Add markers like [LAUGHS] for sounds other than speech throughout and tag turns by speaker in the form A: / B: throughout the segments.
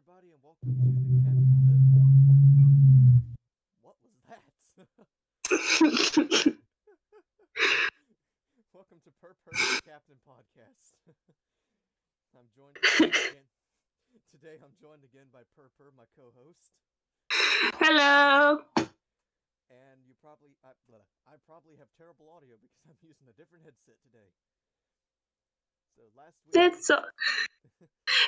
A: everybody, and welcome to the. The... What was that? [LAUGHS] welcome to PurPur Captain podcast. [LAUGHS] I'm joined again. Today, I'm joined again by PurPur, my co-host,
B: Hello.
A: and you probably I, I probably have terrible audio because I'm using a different headset today. So last week,
B: It's all,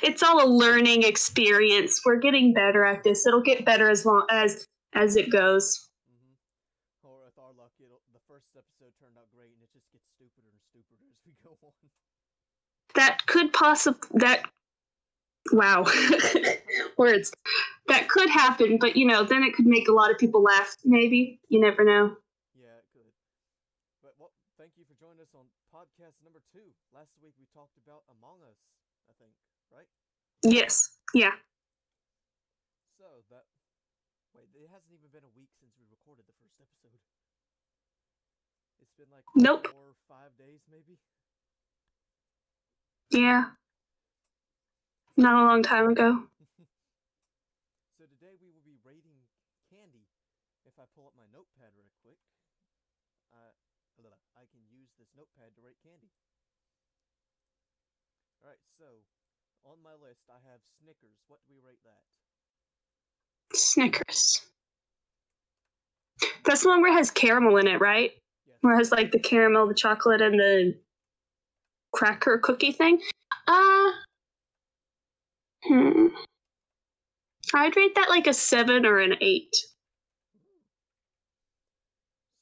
B: it's all a learning experience. We're getting better at this. It'll get better as long as as it goes.
A: Mm-hmm. Or with our luck, it'll, the first episode turned out great, and it just gets stupider and stupider as we [LAUGHS] go on.
B: That could possibly that wow [LAUGHS] words that could happen, but you know then it could make a lot of people laugh. Maybe you never know.
A: Yeah, it could. But well, thank you for joining us on podcast number two. Last week we talked about Among Us, I think, right?
B: Yes. Yeah.
A: So that wait, it hasn't even been a week since we recorded the first episode. It's been like
B: Nope.
A: four or five days, maybe.
B: Yeah. Not a long time ago.
A: so today we will be rating candy. If I pull up my notepad real quick, uh, blah, blah, I can use this notepad to rate candy. All right, so on my list I have Snickers. What do we rate that?
B: Snickers. That's the one where it has caramel in it, right?
A: Yes.
B: where it has like the caramel, the chocolate, and the cracker cookie thing. Uh, hmm. I'd rate that like a seven or an eight.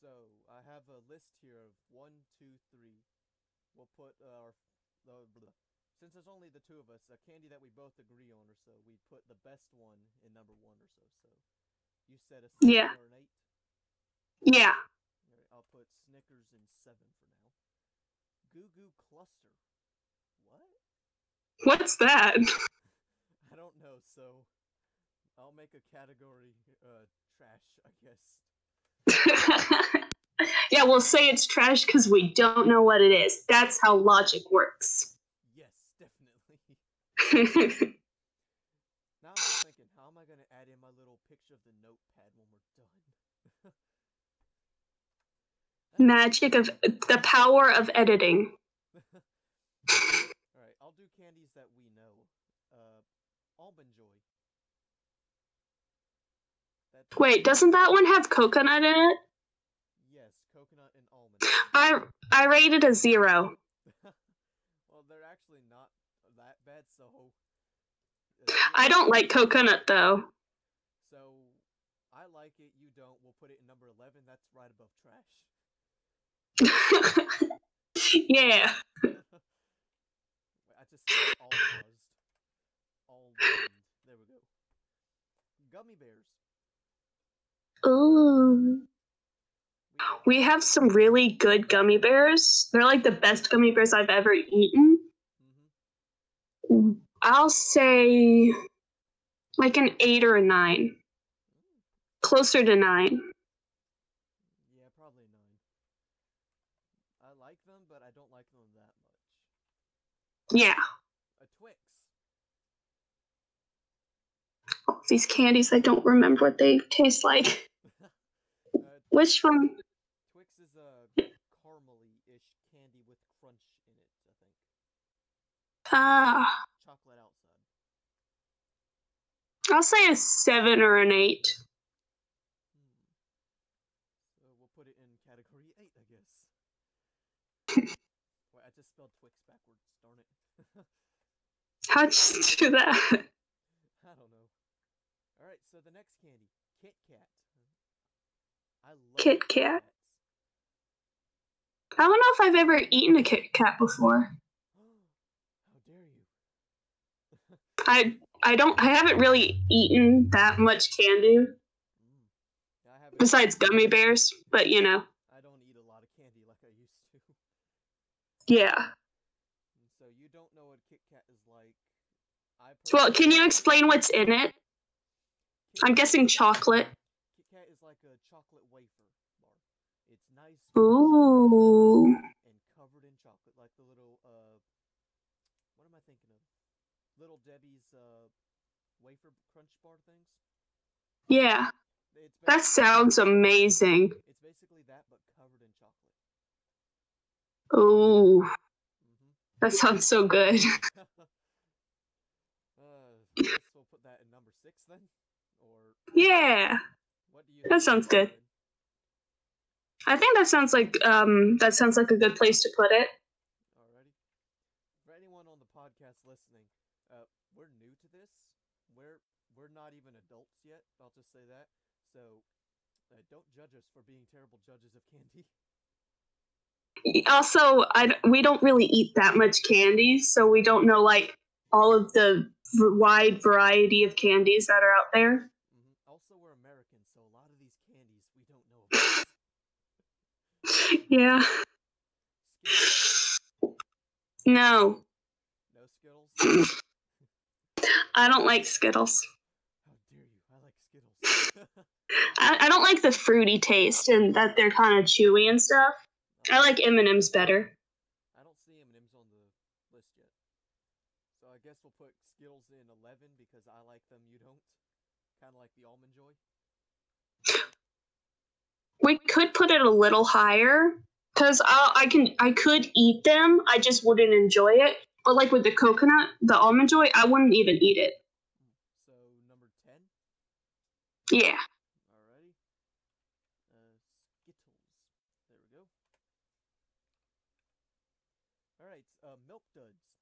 A: So I have a list here of one, two, three. We'll put uh, our the blah. Since there's only the two of us, a candy that we both agree on or so. We put the best one in number one or so. So you said a seven
B: Yeah.
A: or an eight.
B: Yeah.
A: I'll put Snickers in seven for now. Goo Goo Cluster. What?
B: What's that? [LAUGHS]
A: I don't know. So I'll make a category uh trash, I guess. [LAUGHS]
B: yeah, we'll say it's trash because we don't know what it is. That's how logic works. [LAUGHS]
A: Now I'm just thinking, how am I gonna add in my little picture of the notepad when we're done? [LAUGHS]
B: Magic of the power of editing. [LAUGHS]
A: All right, I'll do candies that we know. Uh, almond joy. That's
B: Wait, doesn't that one have coconut in it?
A: yes, coconut and almond.
B: I I rated a zero.
A: well, they're actually not that bad, so. uh,
B: I don't like coconut though.
A: So, I like it. You don't. We'll put it in number eleven. That's right above trash. [LAUGHS]
B: yeah. [LAUGHS]
A: I just all buzzed. All There we go. Gummy bears.
B: Ooh.
A: We,
B: have some really good gummy bears. They're like the best gummy bears I've ever eaten.
A: hmm
B: I'll say like an eight or a nine. Closer to nine.
A: Yeah, probably nine. I like them, but I don't like them that much.
B: Yeah.
A: A Twix.
B: All these candies, I don't remember what they taste like. [LAUGHS]
A: uh,
B: Which one?
A: Twix is a caramely-ish candy with crunch in it, I think.
B: Ah,
A: Chocolate outside.
B: I'll say a seven or an eight.
A: So we'll put it in category eight, I guess. [LAUGHS] Wait, I just spelled Twix backwards. Darn it. [LAUGHS]
B: How'd you [LAUGHS] do that?
A: I don't know. All right, so the next candy, Kit Kat. I love
B: Kit Kat. I don't know if I've ever eaten a Kit Kat before. [GASPS]
A: How dare you?
B: I I don't I haven't really eaten that much candy
A: Mm. Yeah,
B: besides gummy bears, but you know.
A: I don't eat a lot of candy like I used to.
B: Yeah.
A: So you don't know what Kit Kat is like. I
B: Well, can you explain what's in it?
A: Kit
B: I'm guessing chocolate.
A: Kit Kat is like a chocolate wafer bar. It's nice
B: Ooh.
A: and covered in chocolate, like the little uh, what am I thinking of? Little Debbie's uh, things.
B: Yeah, that sounds amazing.
A: It's basically that, but covered in chocolate.
B: Ooh,
A: hmm
B: that sounds so good. [LAUGHS]
A: uh, we'll put that in number six then, or
B: Yeah,
A: what do you?
B: That sounds good. I think that sounds like um that sounds like a good place to put it.
A: Alrighty. For anyone on the podcast listening, uh, we're new. We're not even adults yet. I'll just say that. So, uh, don't judge us for being terrible judges of candy. [LAUGHS]
B: Also, I we don't really eat that much candy, so we don't know like all of the v- wide variety of candies that are out there.
A: hmm Also, we're Americans, so a lot of these candies we don't know about. [LAUGHS]
B: Yeah.
A: Skittles?
B: No,
A: No Skittles. [LAUGHS]
B: I don't like Skittles.
A: How dare you? I like Skittles.
B: I, I don't like the fruity taste and that they're kind of chewy and stuff. I like M and M's better.
A: I don't see M&Ms on the list yet. So I guess we'll put Skittles in 11 because I like them, you don't. Kind of like the Almond Joy.
B: We could put it a little higher because I, I can I could eat them. I just wouldn't enjoy it. But like with the coconut, the almond joy, I wouldn't even eat it.
A: So number 10.
B: Yeah.
A: Alrighty. Uh, Skittles. There we go. Alright, uh, Milk Duds.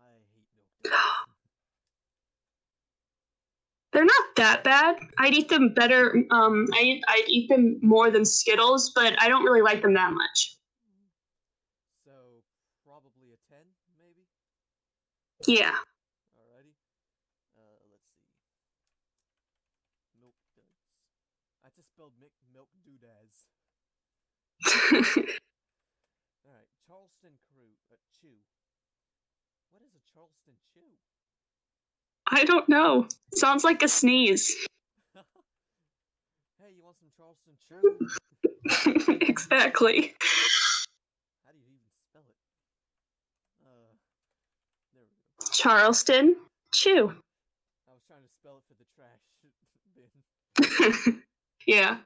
A: I hate Milk Duds.
B: They're not that bad. I'd eat them better. Um, I I'd eat them more than Skittles, but I don't really like them that much.
A: so probably a 10, maybe?
B: Yeah.
A: Alrighty. Uh, let's see. Milk Duds. I just spelled milk, milk doodads. [LAUGHS] Alright, Charleston Crew. Uh, chew. What is a Charleston chew?
B: I don't know. Sounds like a sneeze. [LAUGHS]
A: hey, you want some Charleston chew? [LAUGHS]
B: exactly.
A: How do you even spell it? Uh, there we go.
B: Charleston Chew.
A: I was trying to spell it for the trash [LAUGHS] bin.
B: yeah.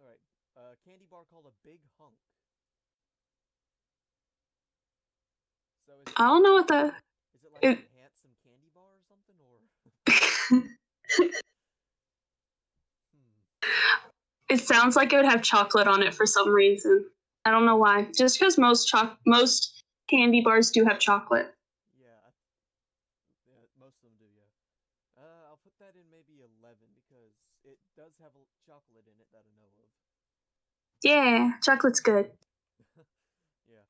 A: Alright, uh, candy bar called a Big Hunk. So is
B: I don't know what the.
A: is it like
B: it-
A: handsome candy bar or something, or? Hmm.
B: It sounds like it would have chocolate on it for some reason. I don't know why. Just because most choc most candy bars do have chocolate.
A: Yeah, I, yeah, most of them do. Yeah. Uh, I'll put that in maybe eleven because it does have chocolate in it that I know of.
B: Yeah, chocolate's good.
A: yeah,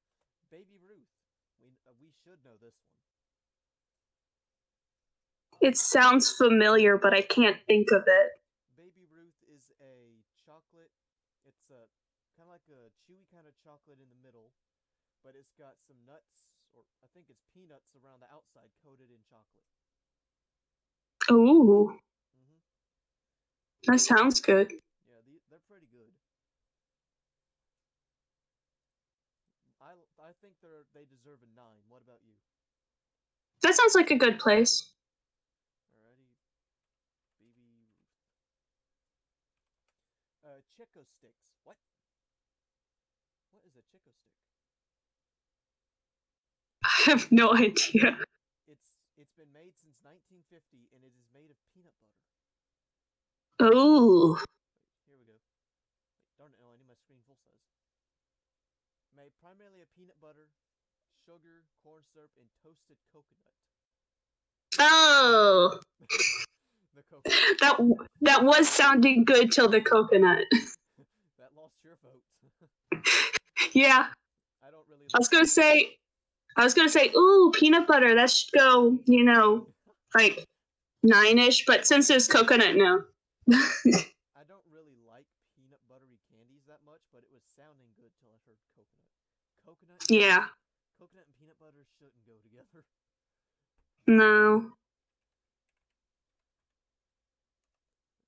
A: Baby Ruth. We uh, we should know this one.
B: It sounds familiar, but I can't think of it.
A: Baby Ruth is a chocolate. It's a kind of like a chewy kind of chocolate in the middle, but it's got some nuts, or I think it's peanuts around the outside, coated in chocolate.
B: Ooh,
A: hmm
B: that sounds good.
A: Yeah, the, they're pretty good. I I think they're they deserve a nine. What about you?
B: That sounds like a good place.
A: Alrighty, Baby Ruth. Uh, Chick-O-Sticks. What? What is a Chick-O-Stick? [LAUGHS]
B: I have no idea.
A: It's it's been made since 1950 and it is made of peanut butter. Oh. Here we go. Darn it! I need my screen full size. Made primarily of peanut butter, sugar, corn syrup, and toasted coconut.
B: oh, [LAUGHS] [LAUGHS] that that was sounding good till the coconut. [LAUGHS] [LAUGHS]
A: that lost your vote.
B: yeah,
A: I don't really.
B: I was gonna say, I was gonna say, ooh, peanut butter. That should go, you know, like nine-ish. But since it's coconut, no.
A: I don't really like peanut buttery candies that much, but it was sounding good till I heard coconut. Coconut.
B: Yeah.
A: Coconut and peanut butter shouldn't go together.
B: No.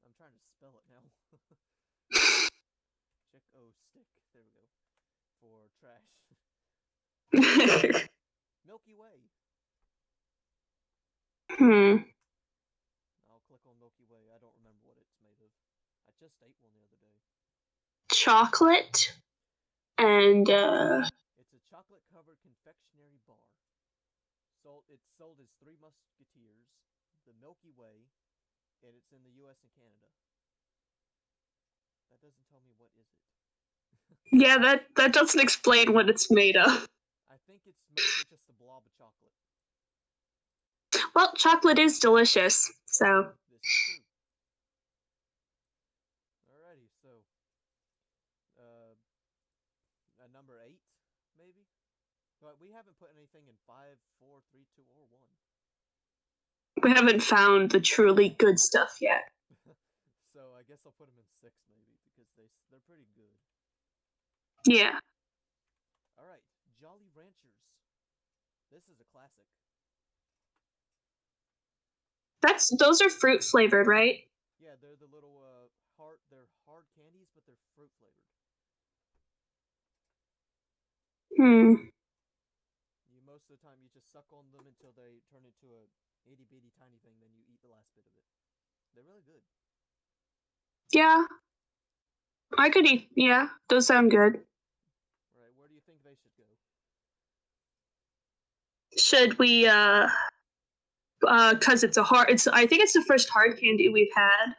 A: I'm trying to spell it now. Check oh stick. There we go. For trash. [LAUGHS] Milky Way.
B: hmm.
A: on Milky Way. I don't remember what it's made of. I just ate one the other day.
B: Chocolate and uh,
A: It's a chocolate covered confectionery bar. Sold it's sold as Three Musketeers, the Milky Way, and it's in the US and Canada. That doesn't tell me what is it.
B: Yeah, that that doesn't explain what it's made of.
A: I think it's just a blob of chocolate.
B: Well, chocolate is delicious, so
A: This is true. Alrighty, so uh, uh number eight, maybe. But we haven't put anything in five, four, three, two, or one.
B: we haven't found the truly good stuff yet. [LAUGHS]
A: so I guess I'll put them in six, maybe, because they s- they're pretty good.
B: Yeah.
A: All right, Jolly Ranchers. This is a classic.
B: That's those are fruit flavored, right?
A: Yeah, they're the little uh hard. They're hard candies, but they're fruit flavored.
B: Hmm.
A: You most of the time you just suck on them until they turn into a itty bitty tiny thing, then you eat the last bit of it. They're really good.
B: Yeah. I could eat. Yeah, those sound good.
A: All right, where do you think they should go?
B: Should we? uh uh, cause it's a hard. It's. I think it's the first hard candy we've had.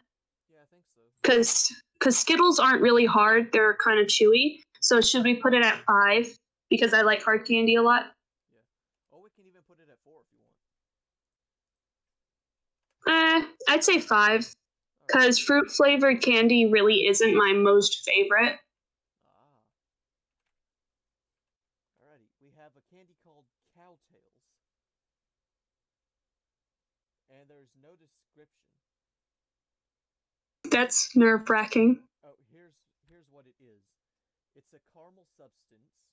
A: Yeah, I think so.
B: Cause, cause Skittles aren't really hard. They're kind of chewy. So should we put it at five? Because I like hard candy a lot.
A: Yeah. or we can even put it at four if you want.
B: Eh, I'd say five.
A: All right.
B: Cause fruit flavored candy really isn't my most favorite.
A: Ah. Alrighty, we have a candy called Cowtails. And there's no description.
B: That's nerve wracking.
A: Oh, here's here's what it is. It's a caramel substance.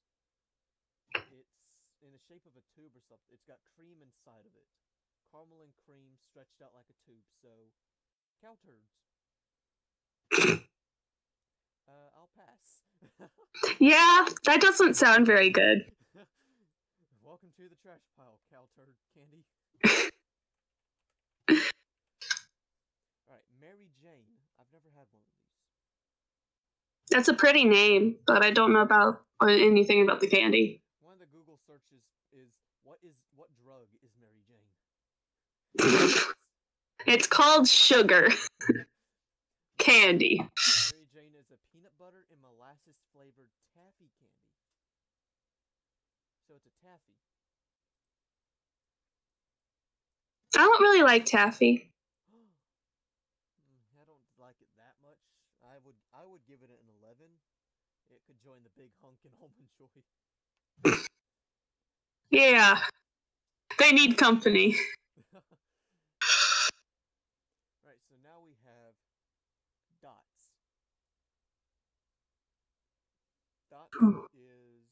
A: It's in the shape of a tube or something. It's got cream inside of it. Caramel and cream stretched out like a tube, so cow turds. [LAUGHS] uh, I'll pass. [LAUGHS]
B: Yeah, that doesn't sound very good. [LAUGHS]
A: Welcome to the trash pile, cow turd candy. Alright, Mary Jane. I've never had one of these.
B: That's a pretty name, but I don't know about anything about the candy.
A: One of the Google searches is what is what drug is Mary Jane? [LAUGHS]
B: It's called sugar [LAUGHS] candy.
A: Mary Jane is a peanut butter and molasses flavored taffy candy. So it's a taffy.
B: I don't really like taffy.
A: Mm, I don't like it that much. I would I would give it an eleven. It could join the big hunk in [LAUGHS] almond joy.
B: Yeah, they need company. [LAUGHS]
A: right, so now we have dots. Dots
B: Hmm.
A: is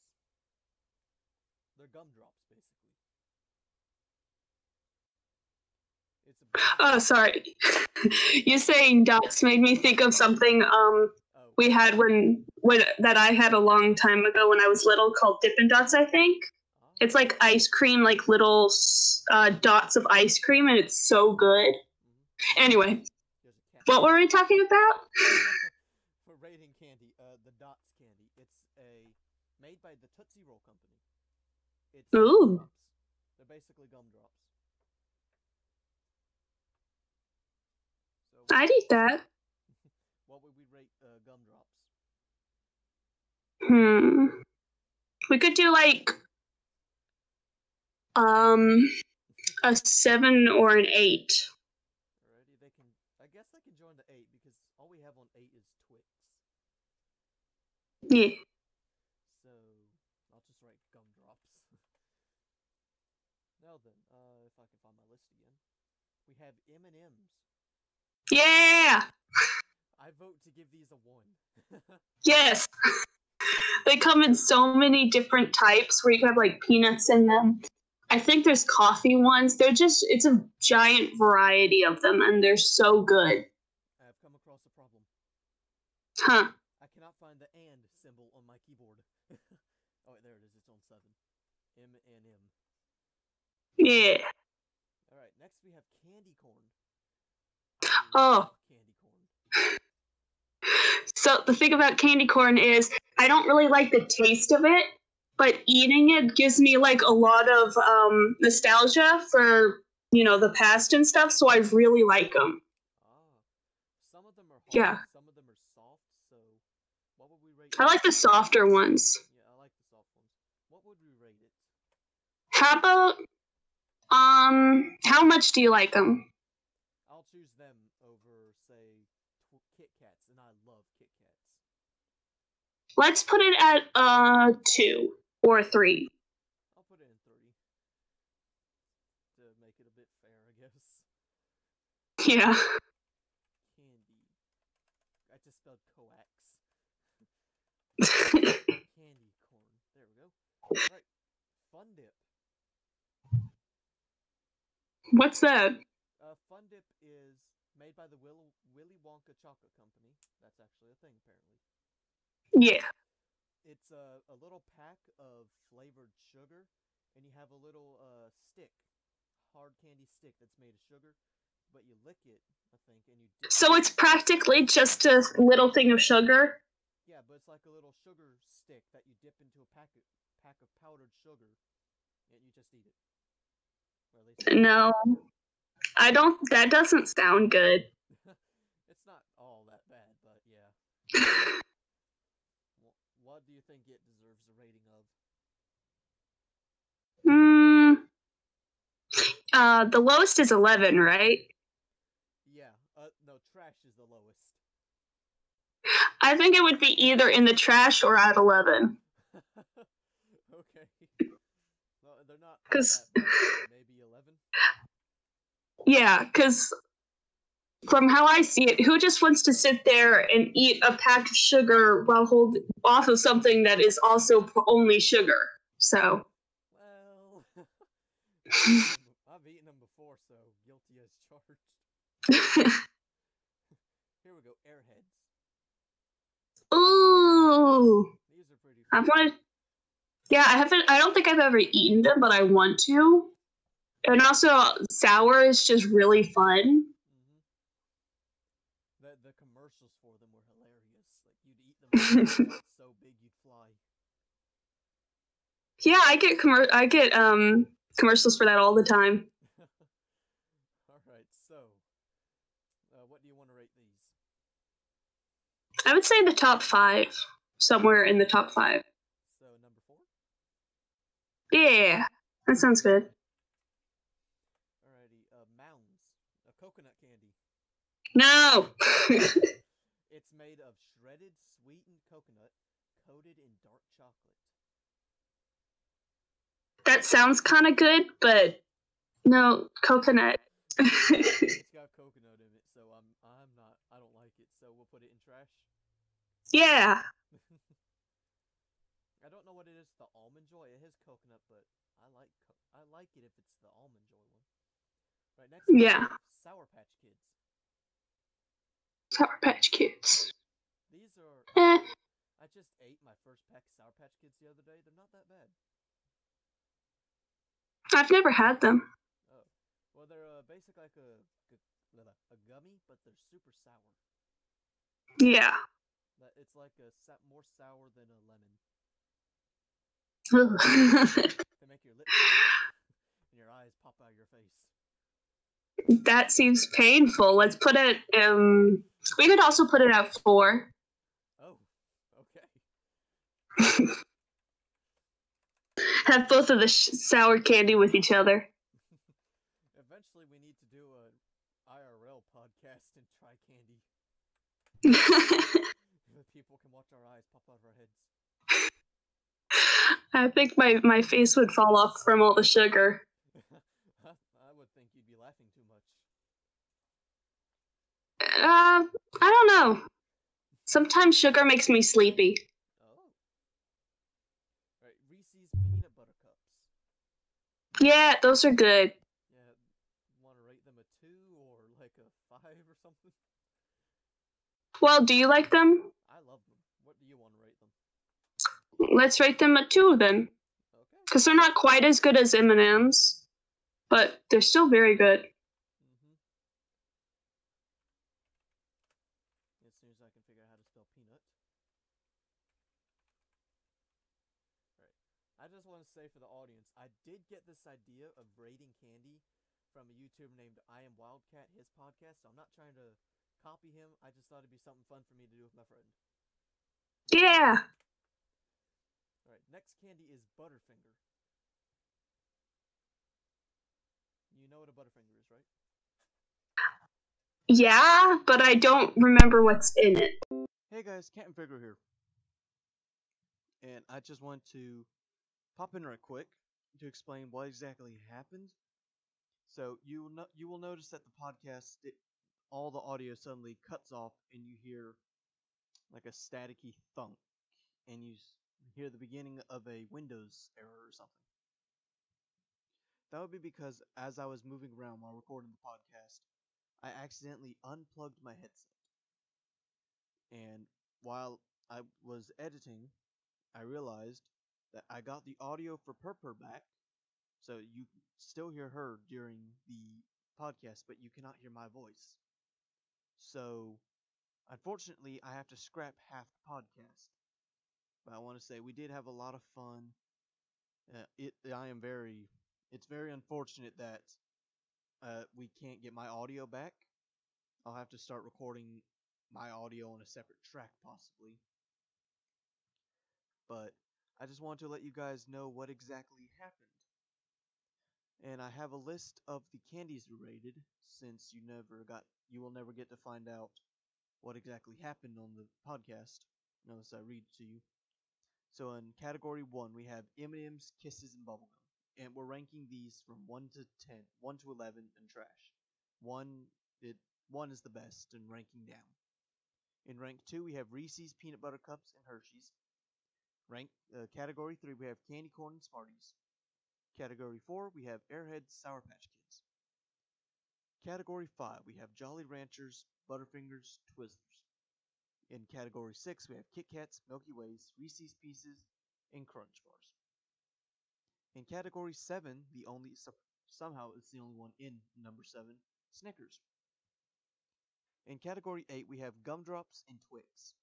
A: they're gumdrops basically. It's a
B: Oh, sorry. [LAUGHS] you saying dots made me think of something um we had when when that I had a long time ago when I was little called Dippin' Dots. I think it's like ice cream, like little uh, dots of ice cream, and it's so good. Anyway,
A: There's a cat.
B: what were we talking about? [LAUGHS]
A: For rating candy, uh, the Dots candy. It's a made by the Tootsie Roll Company. It's
B: Ooh.
A: gumdrops. They're basically gumdrops. So,
B: I'd eat that.
A: what would we rate uh, gumdrops?
B: Hmm. We could do like um a seven or an eight.
A: Alrighty, they can. I guess they can join the eight because all we have on eight is Twix.
B: Yeah.
A: So I'll just write gumdrops. [LAUGHS] now then, uh, if I can find my list again, we have M and M's.
B: Yeah.
A: I vote to give these a one. [LAUGHS]
B: Yes. [LAUGHS] [LAUGHS] they come in so many different types where you can have like peanuts in them. I think there's coffee ones. They're just it's a giant variety of them and they're so good.
A: I have come across a problem.
B: Huh.
A: I cannot find the and symbol on my keyboard. [LAUGHS] oh wait, there it is. It's on seven. M and M.
B: Yeah.
A: All right. Next we have candy corn.
B: Oh, [LAUGHS]
A: candy corn.
B: so the thing about candy corn is I don't really like the taste of it, but eating it gives me like a lot of um, nostalgia for you know the past and stuff. So I really like them.
A: Ah, some of them are hard.
B: Yeah.
A: Some of them are soft. So, what would we rate?
B: I like the softer ones.
A: Yeah, I like the soft ones. What would we rate it?
B: How about um? How much do you like them?
A: I'll choose them over, say, tw- Kit Kats, and I love Kit Kats.
B: Let's put it at uh two or three.
A: I'll put it in three to make it a bit fair, I guess. [LAUGHS]
B: Yeah.
A: Candy. I just spelled coax. [LAUGHS] Candy corn. There we go. [LAUGHS] Alright. Fun Dip.
B: What's that?
A: Uh, Fun Dip is made by the Will- Willy Wonka Chocolate Company. That's actually a thing, apparently.
B: Yeah.
A: It's a, a little pack of flavored sugar, and you have a little uh, stick, hard candy stick that's made of sugar, but you lick it, I think, and you dip
B: So it's practically just a little thing of sugar.
A: Yeah, but it's like a little sugar stick that you dip into a pack of, pack of powdered sugar, and you just eat it. Or at least
B: No. I don't that doesn't sound good. [LAUGHS]
A: it's not all that bad, but yeah. [LAUGHS] Wh- What do you think it deserves a rating of?
B: Hmm. Uh the lowest is 11, right?
A: Yeah, uh, no, trash is the lowest.
B: I think it would be either in the trash or at 11. [LAUGHS]
A: okay. No, they're not all
B: 'Cause-
A: that bad, so maybe 11?
B: Yeah, cuz from how I see it, who just wants to sit there and eat a pack of sugar while hold off of something that is also only sugar? So, [LAUGHS]
A: I've eaten 'em- I've eaten them before, so guilty as charged. [LAUGHS] Here we go, Airheads.
B: ooh,
A: These are pretty.
B: I've wanted. Yeah, I haven't. I don't think I've ever eaten them, but I want to. And also, sour is just really fun.
A: Mhm. The the commercials for them were hilarious. Like you'd eat them [LAUGHS] get so big you'd fly.
B: Yeah, I get commer- I get um commercials for that all the time. [LAUGHS]
A: All right, so uh, what do you want to rate these?
B: I would say the top five, somewhere in the top five.
A: So number four.
B: Yeah, that sounds good.
A: Alrighty, uh, Mounds, a coconut candy.
B: No. [LAUGHS]
A: It's made of shredded sweetened coconut coated in dark chocolate.
B: That sounds kind of good, but no coconut.
A: it's [LAUGHS] got coconut in it, so I'm I'm not I don't like it, so we'll put it in trash.
B: yeah. [LAUGHS]
A: I don't know what it is. The almond joy. It has coconut, but I like co- I like it if it's the almond joy one. Right next.
B: Yeah.
A: Sour Patch Kids.
B: Sour Patch Kids.
A: These are.
B: Eh.
A: I just ate my first pack of Sour Patch Kids the other day. They're not that bad.
B: I've never had them.
A: Oh, well, they're uh, basically like a gu- blah, blah, a gummy, but they're super sour.
B: Yeah.
A: That it's like a more sour than a lemon. [LAUGHS] They make your lips [LAUGHS] and your eyes pop out of your face.
B: that seems painful. Let's put it. Um, we could also put it at four.
A: Oh, okay. [LAUGHS]
B: Have both of the sh- sour candy with each other.
A: Eventually, we need to do a IRL podcast and try candy. [LAUGHS] The people can watch our eyes pop out of our heads.
B: I think my, my face would fall off from all the sugar. [LAUGHS]
A: I I would think you'd be laughing too much.
B: Uh, I don't know. Sometimes sugar makes me sleepy. Yeah, those are good.
A: Yeah, want to rate them a two or like a five or something?
B: Well, do you like them?
A: I love them. What do you want to rate them?
B: Let's rate them a two then,
A: Okay.
B: because they're not quite as good as M and M's, but they're still very good.
A: Mm-hmm. as soon as I can figure out how to spell peanut. Alright. I just want to say for the audience, I did get this idea of rating candy from a YouTuber named I Am Wildcat, his podcast, so I'm not trying to copy him. I just thought it'd be something fun for me to do with my friend.
B: Yeah.
A: Alright, next candy is Butterfinger. You know what a Butterfinger is, right?
B: Yeah, but I don't remember what's in it.
A: Hey guys, Captain Figaro here. And I just want to pop in right quick to explain what exactly happened. So you will no- you will notice that the podcast it, all the audio suddenly cuts off and you hear like a staticky thunk and you hear the beginning of a Windows error or something. That would be because as I was moving around while recording the podcast, I accidentally unplugged my headset. And while I was editing, I realized that I got the audio for Purpur back, so you still hear her during the podcast, but you cannot hear my voice. So, unfortunately, I have to scrap half the podcast. But I want to say we did have a lot of fun. Uh, it I am very it's very unfortunate that uh, we can't get my audio back. I'll have to start recording my audio on a separate track possibly. But I just want to let you guys know what exactly happened. And I have a list of the candies rated since you never got you will never get to find out what exactly happened on the podcast unless I read to you. So in category 1 we have M&M's, Kisses and Bubblegum. And we're ranking these from 1 to ten, one to 11 and trash. 1 it 1 is the best and ranking down. In rank 2 we have Reese's Peanut Butter Cups and Hershey's. Rank uh, category 3 we have Candy Corn and Smarties. Category 4 we have Airheads Sour Patch Kids. Category 5 we have Jolly Ranchers, Butterfingers, Twizzlers. In category 6 we have Kit Kats, Milky Ways, Reese's Pieces, and Crunch Bars. In category 7, the only somehow it's the only one in number 7, Snickers. In category 8 we have Gumdrops and Twix.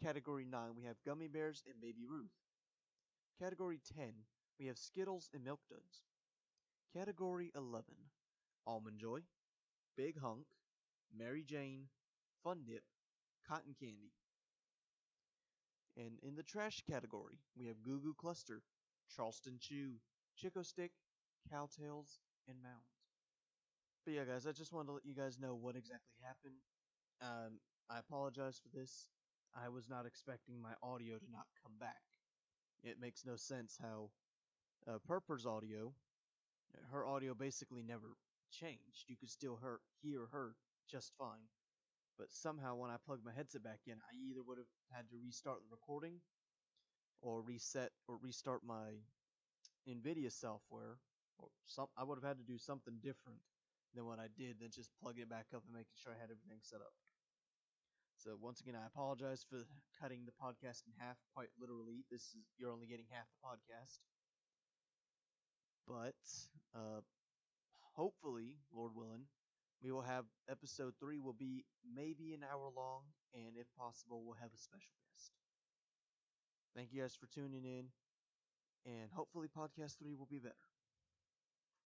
A: Category 9 we have Gummy Bears and Baby Ruth. Category 10 we have Skittles and Milk Duds. Category 11 Almond Joy, Big Hunk, Mary Jane, Fun Dip, Cotton Candy. And in the trash category, we have Goo Goo Cluster, Charleston Chew, Chick-O-Stick, Cowtails, and Mounds. But yeah, guys, I just wanted to let you guys know what exactly happened. Um, I apologize for this. I was not expecting my audio to not come back. It makes no sense how uh, audio, her audio basically never changed. You could still her, hear her just fine. But somehow, when I plugged my headset back in, I either would have had to restart the recording, or reset or restart my NVIDIA software, or some. I would have had to do something different than what I did than just plug it back up and making sure I had everything set up. So once again, I apologize for cutting the podcast in half. Quite literally, this is you're only getting half the podcast. But uh, hopefully, Lord willing, we will have episode three will be maybe an hour long, and if possible, we'll have a special guest. Thank you guys for tuning in, and hopefully, podcast three will be better.